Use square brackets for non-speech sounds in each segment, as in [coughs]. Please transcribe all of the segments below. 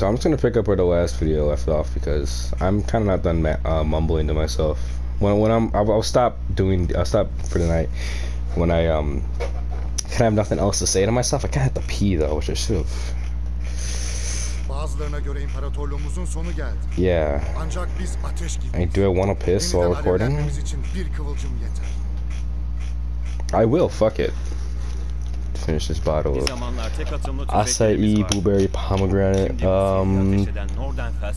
So I'm just gonna pick up where the last video left off because I'm kind of not done uh, mumbling to myself. When when I'm I'll, I'll, stop doing I'll stop for the night when I um kind of have nothing else to say to myself. I kind of have to pee though, which I should have. Bazılarına göre imparatorluğumuzun sonu geldi. Yeah. Ancak biz ateş gibi. Hey, do I want to piss while recording? için bir kıvılcım yeter. I will. Fuck it. Finish this bottle of acai, blueberry, pomegranate, um,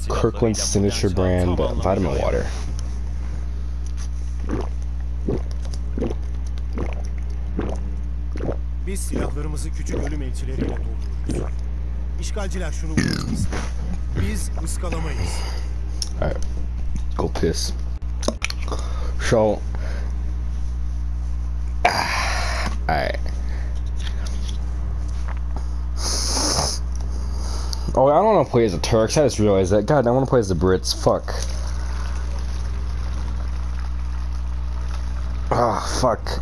Kirkland signature brand vitamin water. Biz silahlarımızı küçük ölüm elçileriyle dolduruyoruz. İşgalciler şunu vurur Biz ıskalamayız. Alright. Go piss. So. [sighs] Alright. Oh, I don't want to play as the Turks. I just realized that. God, I want to play as the Brits. Fuck. Ah, oh, fuck.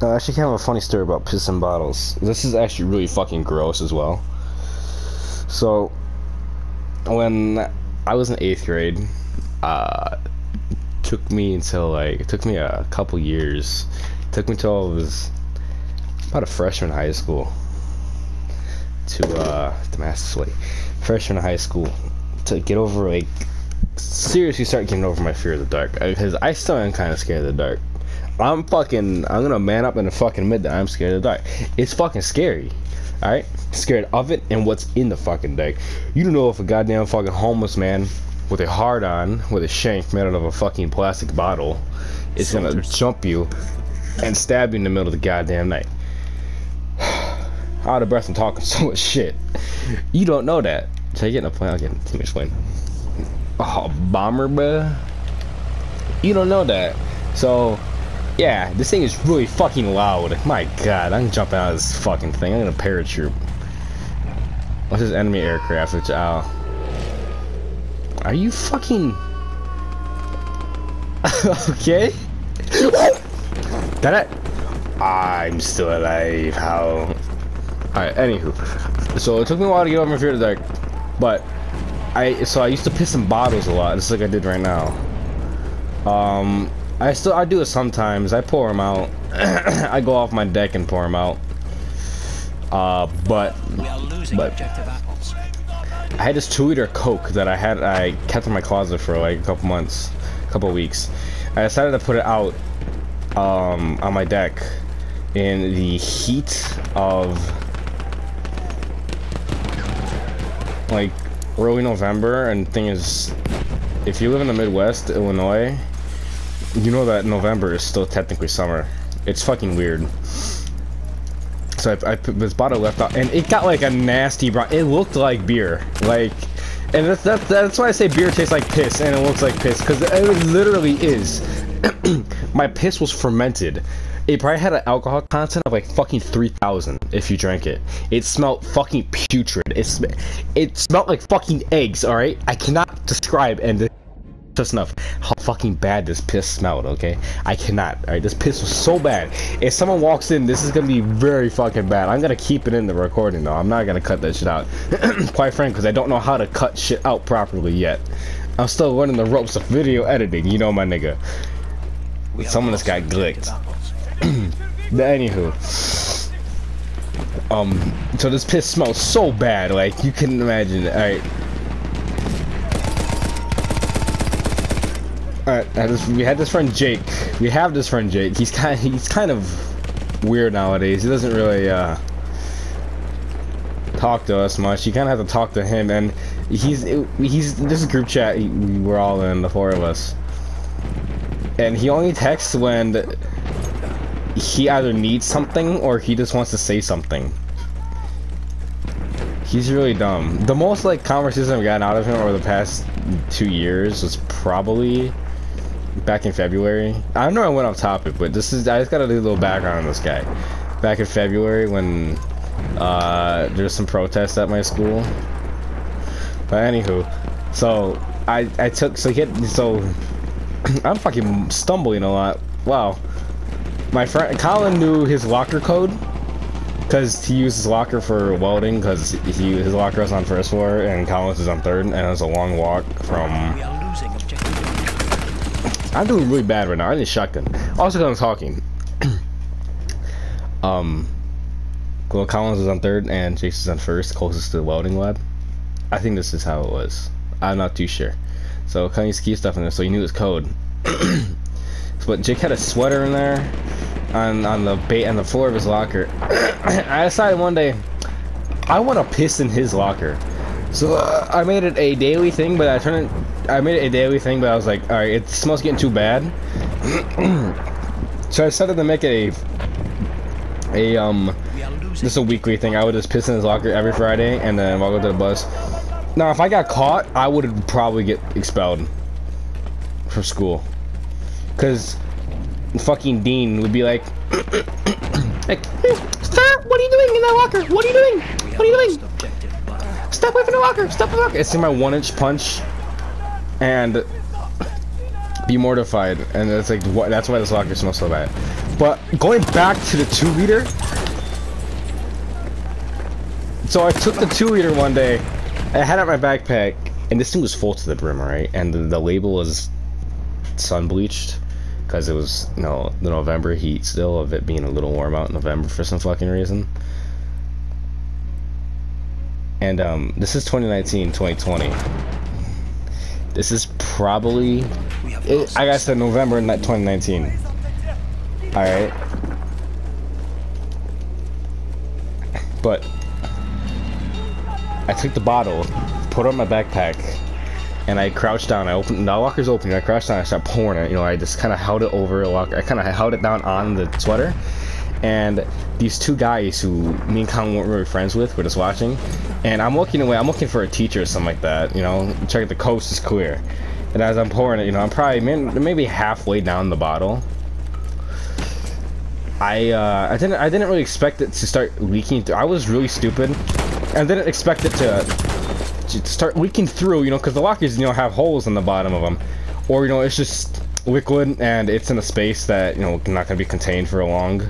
No, I actually of a funny story about pissing bottles. This is actually really fucking gross as well. So, when I was in eighth grade, uh, took me until like it took me a couple years. It took me till I was about a freshman in high school to uh Damascus freshman in high school to get over like seriously start getting over my fear of the dark because I still am kind of scared of the dark. I'm fucking I'm gonna man up and fucking admit that I'm scared of the dark. It's fucking scary. Alright? Scared of it and what's in the fucking dark. You don't know if a goddamn fucking homeless man with a hard on with a shank made out of a fucking plastic bottle is gonna jump you and stab you in the middle of the goddamn night. Out of breath and talking [laughs] so much shit. You don't know that. Take it in a plane again. Let me explain. Oh, bomber, bruh. You don't know that. So, yeah, this thing is really fucking loud. My god, I'm jumping out of this fucking thing. I'm gonna parachute. What's this enemy aircraft? Which, uh... Are you fucking... [laughs] okay? That it? I'm still alive. How? Alright, anywho. So it took me a while to get over my fear of the. But, I... So I used to piss in bottles a lot, just like I did right now. Um, I still I do it sometimes. I pour them out. [clears throat] I go off my deck and pour them out. Uh, but but I had this two liter Coke that I had I kept in my closet for like a couple months, a couple weeks. I decided to put it out um, on my deck in the heat of like early November. And thing is, if you live in the Midwest, Illinois you know that November is still technically summer. It's fucking weird. So I, I put this bottle left out, and it got like a nasty brown. It looked like beer, like, and that's that's that's why I say beer tastes like piss, and it looks like piss, because it literally is. [clears throat] My piss was fermented. It probably had an alcohol content of like fucking 3,000 if you drank it. It smelled fucking putrid. It, sm it smelled like fucking eggs, alright? I cannot describe and just enough how fucking bad this piss smelled, okay? I cannot, alright? This piss was so bad. If someone walks in, this is gonna be very fucking bad. I'm gonna keep it in the recording though. I'm not gonna cut that shit out. [clears throat] Quite frankly, because I don't know how to cut shit out properly yet. I'm still learning the ropes of video editing, you know my nigga. Someone just got glicked. [clears throat] but anywho. Um, so this piss smells so bad, like, you can imagine, alright? Alright, we had this friend Jake. We have this friend Jake. He's kind he's kind of weird nowadays. He doesn't really uh, talk to us much. You kind of have to talk to him, and he's he's this is group chat. we're all in, the four of us, and he only texts when he either needs something or he just wants to say something. He's really dumb. The most like conversation I've gotten out of him over the past two years was probably back in February. I know I went off topic, but this is I just got a little background on this guy. Back in February when uh, there's some protests at my school. But anywho, so I I took so he had, so [clears throat] I'm fucking stumbling a lot. Wow. My friend Colin knew his locker code. because he used his locker for welding because he his locker was on first floor and Colin's is on third and it was a long walk from We are losing objective. I'm doing really bad right now. I need a shotgun. Also, because I'm talking. [clears throat] um, well, Colin's is on third and Jason's on first, closest to the welding lab. I think this is how it was. I'm not too sure. So, Kanye key stuff in there, so he knew his code. [clears throat] but Jake had a sweater in there on on the bait on the floor of his locker. [coughs] I decided one day I want to piss in his locker. So uh, I made it a daily thing, but I turned it. I made it a daily thing, but I was like, all right, it smells getting too bad. [coughs] so I decided to make a a um just a weekly thing. I would just piss in his locker every Friday, and then walk up to the bus. Now, if I got caught, I would probably get expelled from school, cause fucking dean would be like, like, "Hey, stop! What are you doing in that locker? What are you doing? What are you doing? Stop from the locker! Stop the locker! It's in my one inch punch and be mortified. And it's like, what? That's why this locker smells so bad. But going back to the two liter. So I took the two liter one day. I had it in my backpack, and this thing was full to the brim, right? And the, the label was sun bleached because it was, you know, the November heat still of it being a little warm out in November for some fucking reason. And um, this is 2019, 2020. This is probably, it. I guess, the November in 2019. All right. But I took the bottle, put it on my backpack, and I crouched down. I opened the locker's open. I crouched down. I started pouring it. You know, I just kind of held it over a locker. I kind of held it down on the sweater, and these two guys who me and Colin weren't really friends with were just watching. And I'm looking away. I'm looking for a teacher or something like that. You know, check the coast is clear. And as I'm pouring it, you know, I'm probably maybe halfway down the bottle. I uh, I didn't I didn't really expect it to start leaking. Through. I was really stupid, and didn't expect it to, to start leaking through. You know, because the lockers you know have holes in the bottom of them, or you know it's just liquid and it's in a space that you know not gonna be contained for a long.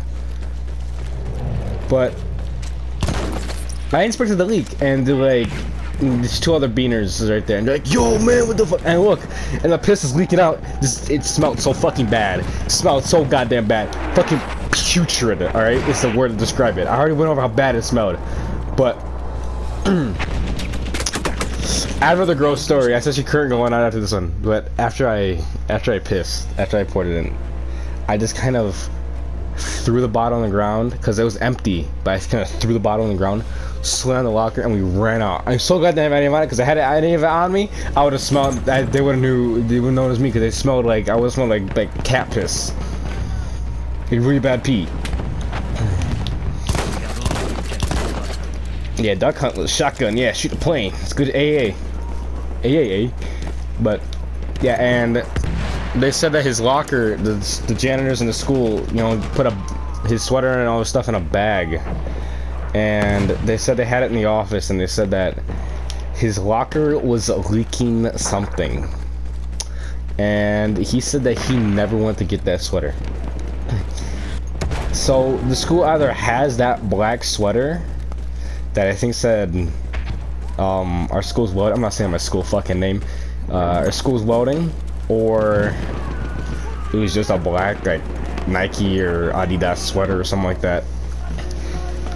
But I inspected the leak, and they're like, there's two other beaners right there, and they're like, "Yo, man, what the fuck?" And look, and the piss is leaking out. This, it smelled so fucking bad. Smelled so goddamn bad. Fucking putrid. All right, it's the word to describe it. I already went over how bad it smelled, but. [clears throat] I have another gross story. I said she couldn't go on out after this one, but after I after I pissed, after I poured it in, I just kind of threw the bottle on the ground because it was empty. But I just kind of threw the bottle on the ground, slammed the locker, and we ran out. I'm so glad they didn't have any on it because I had it, any of it on me, I would have smelled. I, they would have knew. They would know it was me because they smelled like I would smelled like like cat piss. Like really bad pee. Yeah, duck hunt with a shotgun. Yeah, shoot the plane. It's good AA. AAA. But yeah, and they said that his locker, the, the janitors in the school, you know, put a his sweater and all this stuff in a bag. And they said they had it in the office, and they said that his locker was leaking something. And he said that he never went to get that sweater. So the school either has that black sweater that I think said um, our school's welding. I'm not saying my school fucking name. Uh, our school's welding, or it was just a black like Nike or Adidas sweater or something like that.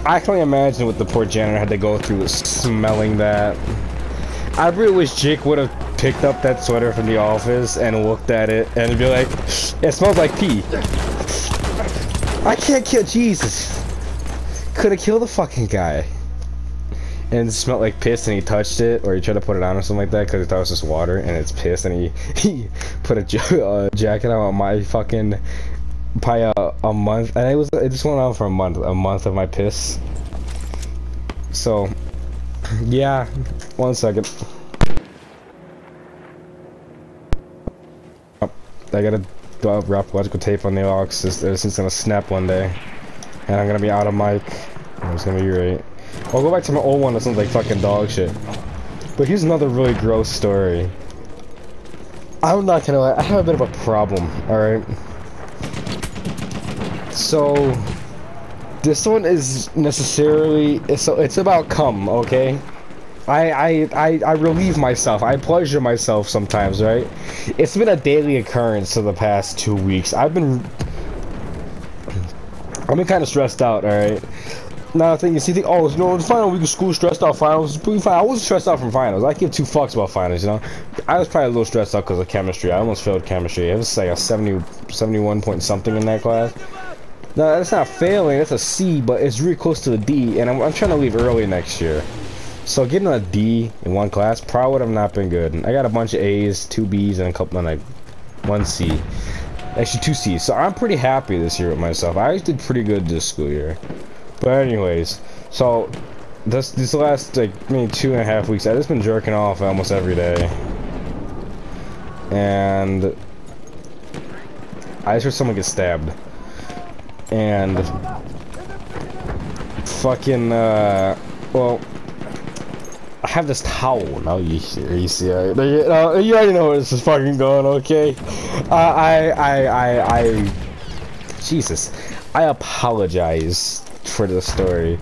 I can only imagine what the poor janitor had to go through smelling that. I really wish Jake would have picked up that sweater from the office and looked at it and be like, "It smells like pee." I can't kill Jesus. Could have killed the fucking guy and it smelled like piss and he touched it or he tried to put it on or something like that because he thought it was just water and it's piss and he [laughs] he put a uh, [laughs] jacket on my fucking probably a, a month and it was it just went on for a month a month of my piss. So yeah one second. Oh, I gotta wrap electrical tape on the aux this is gonna snap one day and I'm gonna be out of mic. It's gonna be great I'll go back to my old one that sounds like fucking dog shit. But here's another really gross story. I'm not gonna lie, I have a bit of a problem, alright? So, This one is necessarily it's it's about cum, okay? I I I I relieve myself. I pleasure myself sometimes, right? It's been a daily occurrence for the past two weeks. I've been I've been kind of stressed out, all right. Now, thing is, you think, oh, know, the final week of school, stressed out finals. Pretty fine. I wasn't stressed out from finals. I give two fucks about finals, you know. I was probably a little stressed out because of chemistry. I almost failed chemistry. It was like a 70, 71 point something in that class. No, that's not failing. That's a C, but it's really close to the D, and I'm, I'm trying to leave early next year. So getting a D in one class probably would have not been good. I got a bunch of A's, two B's, and a couple, and like one C. Actually, two C's. So I'm pretty happy this year with myself. I did pretty good this school year. But anyways, so this this last like maybe two and a half weeks, I just been jerking off almost every day, and I just heard someone get stabbed, and fucking uh, well. I have this towel. Now you you see, uh, you, uh, you already know where this is fucking going, okay? Uh, I, I, I, I, Jesus, I apologize for the story.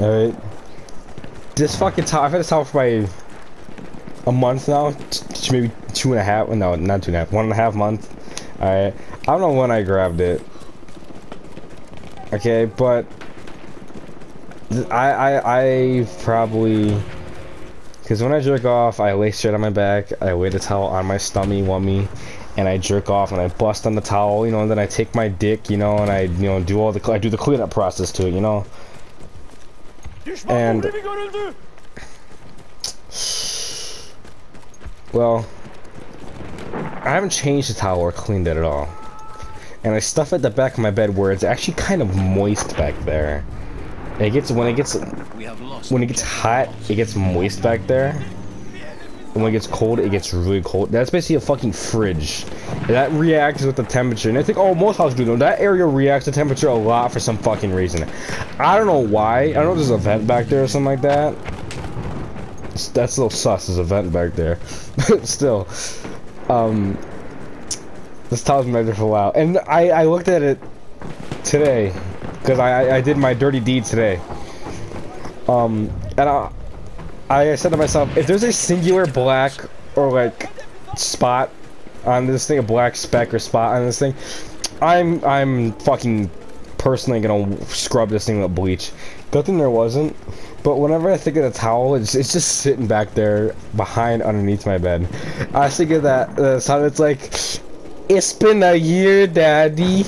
Alright. This fucking towel, I've had this towel for like a month now, maybe two and a half, no, not two and a half, one and a half month. Alright. I don't know when I grabbed it. Okay, but I, I, I probably, because when I jerk off, I lay straight on my back, I lay the towel on my stomach, wummy, and I jerk off and I bust on the towel, you know, and then I take my dick, you know, and I, you know, do all the, I do the cleanup process to it, you know. And, well, I haven't changed the towel or cleaned it at all. And I stuff it at the back of my bed where it's actually kind of moist back there. It gets when it gets We have lost. when it gets hot, it gets moist back there. When it gets cold, it gets really cold. That's basically a fucking fridge. That reacts with the temperature. And I think, oh, most houses do though. That area reacts to temperature a lot for some fucking reason. I don't know why. I don't know if there's a vent back there or something like that. It's- That's a little sus. There's a vent back there. But [laughs] still. Um, this towel's been there for a while. And I, I looked at it today. Because I, I did my dirty deed today. Um, and I, I said to myself, if there's a singular black or like spot on this thing, a black speck or spot on this thing, I'm I'm fucking personally gonna scrub this thing with bleach. Good thing there wasn't. But whenever I think of the towel, it's, it's just sitting back there behind underneath my bed. I think of that uh, sound. It's like, it's been a year, Daddy,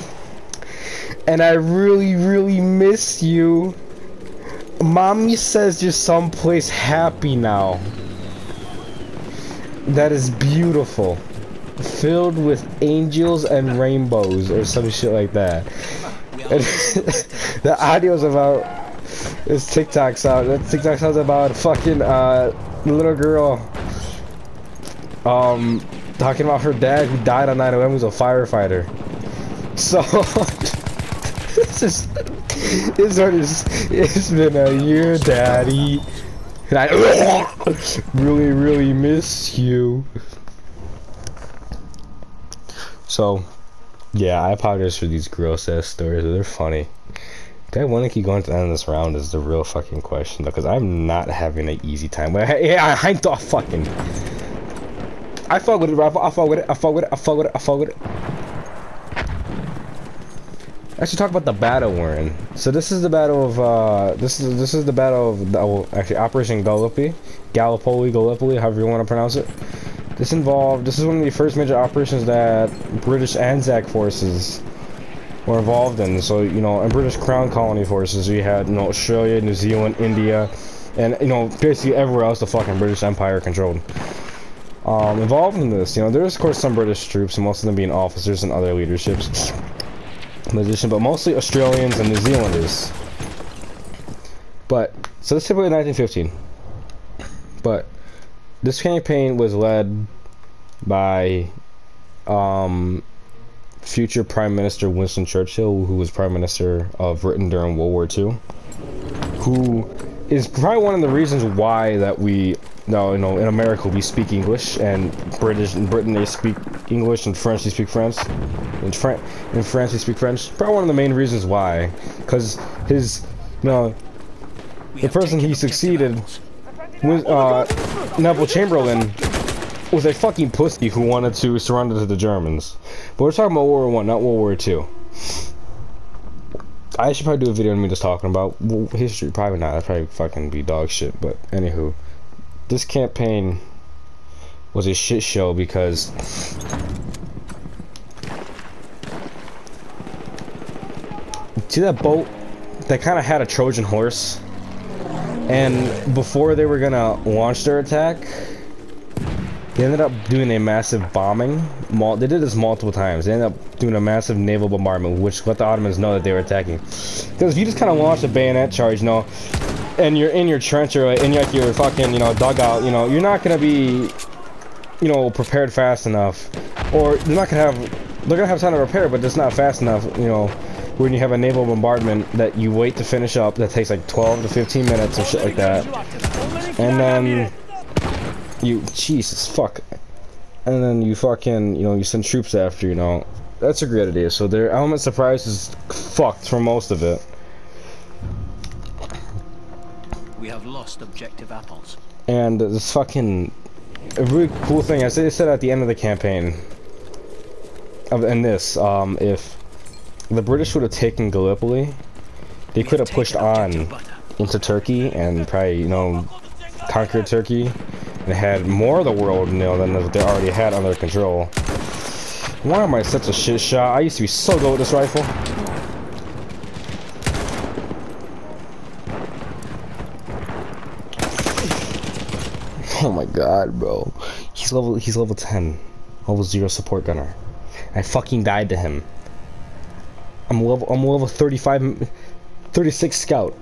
and I really, really miss you. Mommy says you're someplace happy now. That is beautiful. Filled with angels and rainbows or some shit like that. [laughs] The audio's about this TikTok sound. That TikTok sounds about fucking uh little girl um talking about her dad who died on 9/11 was a firefighter. [laughs] So this is this one is it's been a year, Daddy. And I [coughs] really, really miss you. So, yeah, I apologize for these gross ass stories. They're funny. Do I want to keep going to the end of this round? Is the real fucking question, though, because I'm not having an easy time. But hey, I, I thought fucking. I fuck with it, bro. I fuck with it. I fuck with it. I fuck with it. I fuck with it. Should talk about the battle we're in. So this is the battle of uh, this is this is the battle of oh, actually Operation Gallipoli, Gallipoli, Gallipoli, however you want to pronounce it. This involved this is one of the first major operations that British Anzac forces were involved in. So you know, and British Crown Colony forces. We had you know Australia, New Zealand, India, and you know basically everywhere else the fucking British Empire controlled. Um, involved in this, you know, there's of course some British troops, most of them being officers and other leaderships position, but mostly Australians and New Zealanders. But so this typically 1915. But this campaign was led by um, future Prime Minister Winston Churchill, who was Prime Minister of Britain during World War II, who is probably one of the reasons why that we no, you know, in America we speak English, and British in Britain they speak English, and French they speak French. In, Fran- in France they speak French. Probably one of the main reasons why, because his, you know, We the person he succeeded was uh, Neville Chamberlain was a fucking pussy who wanted to surrender to the Germans. But we're talking about World War One, not World War Two. I should probably do a video of me just talking about history. Probably not. That'd probably fucking be dog shit. But anywho, this campaign was a shit show because see that boat that kind of had a Trojan horse, and before they were gonna launch their attack, they ended up doing a massive bombing. They did this multiple times. They ended up doing a massive naval bombardment, which let the Ottomans know that they were attacking. Because if you just kind of launch a bayonet charge, you know, and you're in your trench or in like your fucking, you know, dugout, you know, you're not gonna be, you know, prepared fast enough, or they're not gonna have, they're gonna have time to repair, but it's not fast enough, you know. When you have a naval bombardment that you wait to finish up, that takes like 12 to 15 minutes or shit like that, and then you Jesus fuck. And then you fucking you know you send troops after you know. That's a great idea. So their element surprise is fucked for most of it We have lost objective apples. and this fucking a really cool thing I said, I said at the end of the campaign of in this um if the British would have taken Gallipoli they could have pushed on into Turkey and probably you know conquered Turkey and had more of the world you know than they already had under control. Why am I such a shit shot? I used to be so good with this rifle. Oh my god, bro. He's level he's level 10. Level 0 support gunner. I fucking died to him. I'm level I'm level 35 36 scout.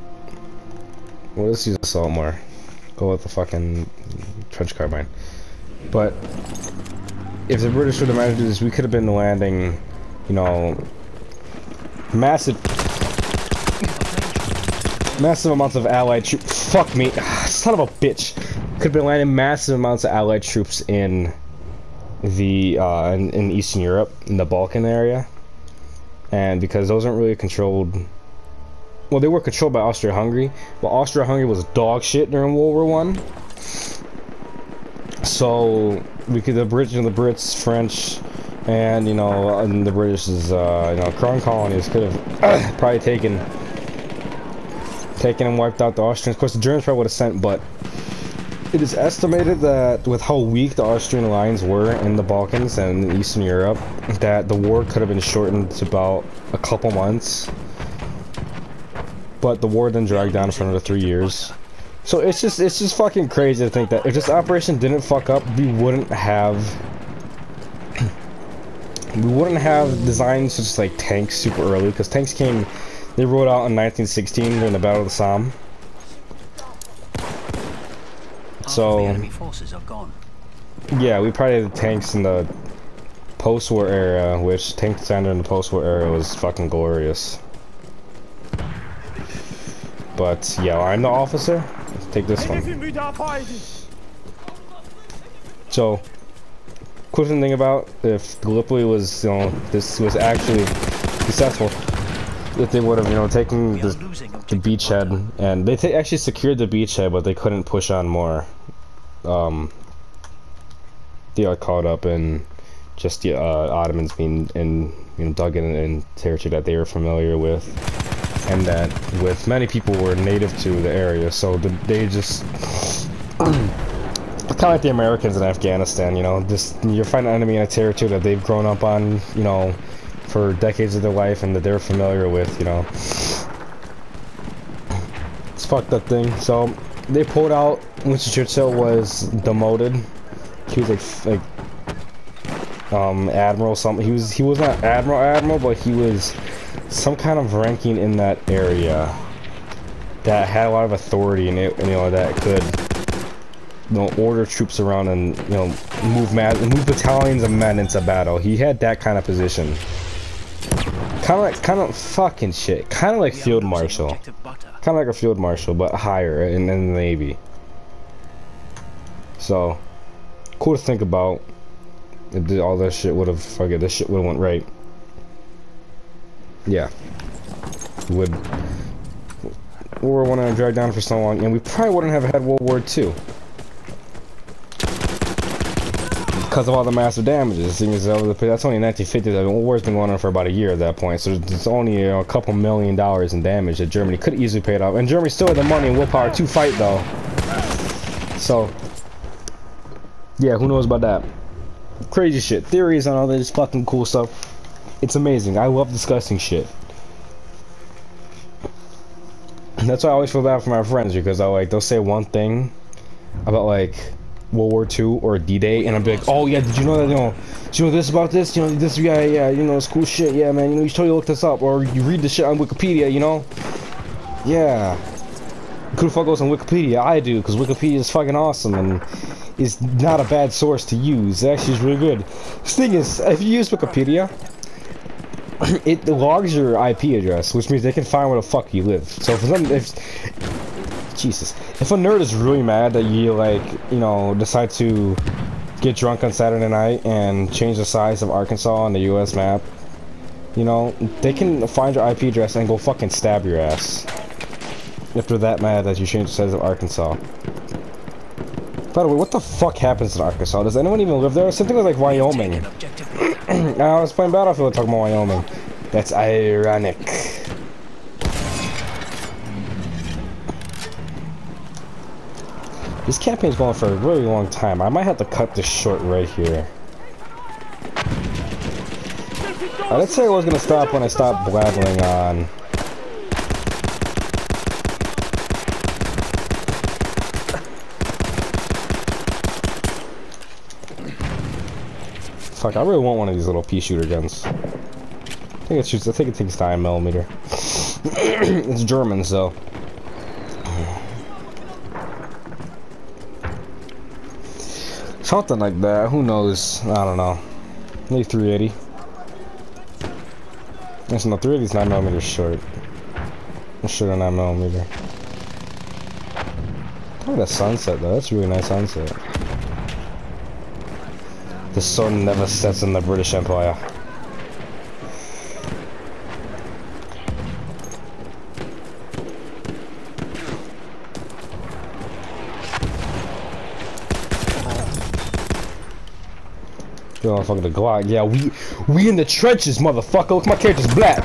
Well, let's use assault more. Go with the fucking trench carbine. But if the British would have managed this, we could have been landing, you know, massive, massive amounts of Allied troops. Fuck me, ah, son of a bitch. Could have been landing massive amounts of Allied troops in the uh, in, in Eastern Europe, in the Balkan area, and because those aren't really controlled well, they were controlled by Austria-Hungary, but Austria-Hungary was dog shit during World War One. So we could the Brits and the Brits, French, and you know, and the British is uh, you know, Crown colonies could have [coughs] probably taken taken and wiped out the Austrians. Of course, the Germans probably would have sent, but it is estimated that with how weak the Austrian lines were in the Balkans and Eastern Europe, that the war could have been shortened to about a couple months but the war then dragged down for another three years. So it's just it's just fucking crazy to think that if this operation didn't fuck up, we wouldn't have [clears throat] we wouldn't have designs such as like tanks super early because tanks came they rolled out in 1916 during the Battle of the Somme. Half So- enemy forces are gone. Yeah, we probably had the tanks in the post-war era, which tank design in the post-war era was fucking glorious. But yeah, I'm the officer. Let's take this one. So, quick thing about if Gallipoli was, you know, this was actually successful, if they would have, you know, taken the, the beachhead, and they actually secured the beachhead, but they couldn't push on more. Um, they got caught up in just the uh, Ottomans being in, you know, dug in, in territory that they were familiar with, and that with many people were native to the area, so the, they just [clears throat] kind of like the Americans in Afghanistan, you know, just you're fighting an enemy in a territory that they've grown up on, you know, for decades of their life and that they're familiar with, you know. It's fucked up thing. So they pulled out. Winston Churchill was demoted. He was like like um admiral something. He was he was not admiral admiral, but he was some kind of ranking in that area that had a lot of authority and it, you know that could you know, order troops around and you know move ma- move battalions of men into battle. He had that kind of position. Kind of like, kind of fucking shit. Kind of like field marshal. Kind of like a field marshal, but higher in, in the navy. So, cool to think about. If all that shit would have, fuck it, this shit would have went right. Yeah. Would World War One have dragged down for so long, and we probably wouldn't have had World War Two. Because of all the massive damages, that's only 1950. The war's been going on for about a year at that point, so it's only you know, a couple million dollars in damage that Germany could easily pay it off. And Germany still had the money and willpower to fight, though. So, yeah, who knows about that? Crazy shit, theories on all this fucking cool stuff. It's amazing. I love discussing shit. That's why I always feel bad for my friends because I like they'll say one thing about like World War II or D-Day, and be like, "Oh yeah, did you know that? You know, did you know this about this? You know this? Yeah, yeah, you know it's cool shit. Yeah, man. You know you totally look this up, or you read the shit on Wikipedia. You know, yeah. Who the fuck goes on Wikipedia? I do, because Wikipedia is fucking awesome and is not a bad source to use. It actually is really good. The thing is, if you use Wikipedia, [clears throat] it logs your IP address, which means they can find where the fuck you live. So if if Jesus, if a nerd is really mad that you like, you know, decide to get drunk on Saturday night and change the size of Arkansas on the U.S. map, you know, they can find your IP address and go fucking stab your ass. If they're that mad that you changed the size of Arkansas. By the way, what the fuck happens in Arkansas? Does anyone even live there? Something like Wyoming. [clears throat] I was playing Battlefield talking about Wyoming. That's ironic. This campaign's going for a really long time. I might have to cut this short right here. I did say I was gonna stop when I stopped blabbering on. Fuck, I really want one of these little pea shooter guns. I think it shoots. I think it takes nine millimeter. [coughs] it's German, so. Something like that. Who knows? I don't know. Maybe 380. Listen, no, 380 is 9 millimeter short. It's short of 9 millimeter. Look at that sunset, though. That's really nice sunset. The sun never sets in the British Empire. Fucking the Glock. Yeah, we we in the trenches, motherfucker. Look, my character's black.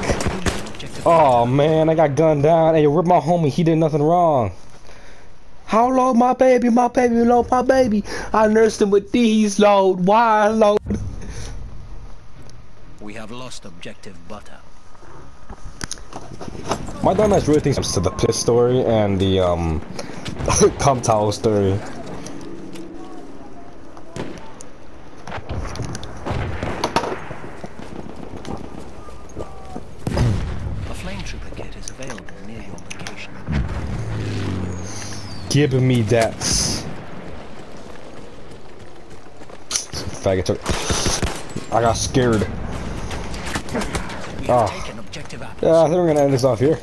Oh man, I got gunned down. Hey, rip my homie. He did nothing wrong. How low, my baby? My baby, low, my baby. I nursed him with these load. Why load? We have lost objective butter. My dumbass really thinks I'm to the piss story and the um [laughs] cum towel story. Give me that. Faggot took. I got scared. Ah. taken objective apples. Yeah, I think we're gonna end this off here.